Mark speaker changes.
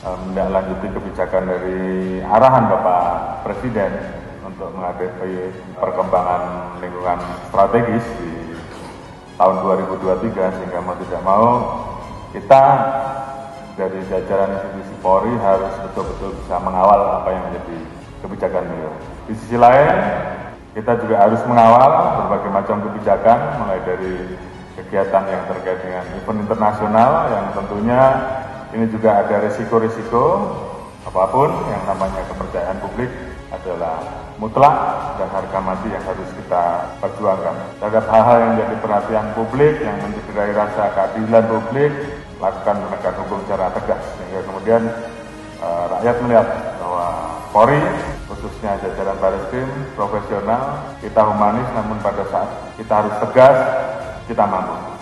Speaker 1: menindaklanjuti kebijakan dari arahan Bapak Presiden untuk menghadapi perkembangan lingkungan strategis di tahun 2023 sehingga mau tidak mau kita dari jajaran institusi Polri harus betul-betul bisa mengawal apa yang menjadi kebijakan beliau. Di sisi lain, kita juga harus mengawal berbagai macam kebijakan mulai dari kegiatan yang terkait dengan event internasional yang tentunya ini juga ada risiko-risiko apa pun yang namanya kepercayaan publik adalah mutlak dan harga mati yang harus kita perjuangkan. Terhadap hal-hal yang menjadi perhatian publik, yang mencederai rasa keadilan publik, lakukan penegakan hukum secara tegas sehingga kemudian uh, rakyat melihat bahwa Polri khususnya jajaran baris krim profesional kita humanis namun pada saat kita harus tegas kita mampu